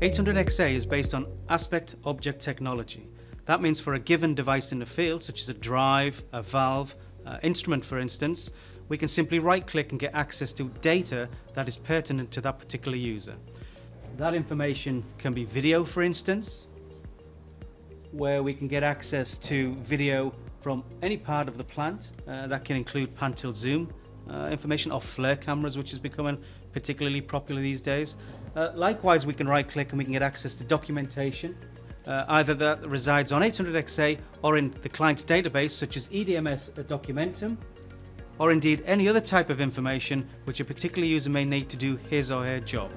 800XA is based on aspect object technology. That means for a given device in the field, such as a drive, a valve, uh, instrument for instance, we can simply right click and get access to data that is pertinent to that particular user. That information can be video for instance, where we can get access to video from any part of the plant. Uh, that can include pan tilt zoom uh, information or flare cameras, which is becoming particularly popular these days. Uh, likewise, we can right click and we can get access to documentation, uh, either that resides on 800XA or in the client's database, such as EDMS Documentum, or indeed any other type of information which a particular user may need to do his or her job.